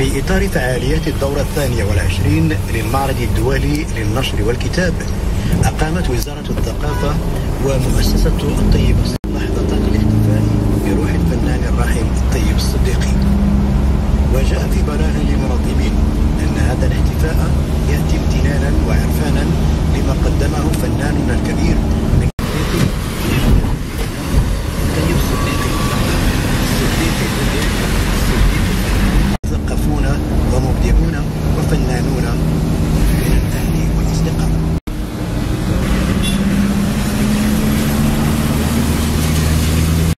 في إطار فعاليات الدورة الثانية والعشرين للمعرض الدولي للنشر والكتاب أقامت وزارة الثقافة ومؤسسة الطيب صلاح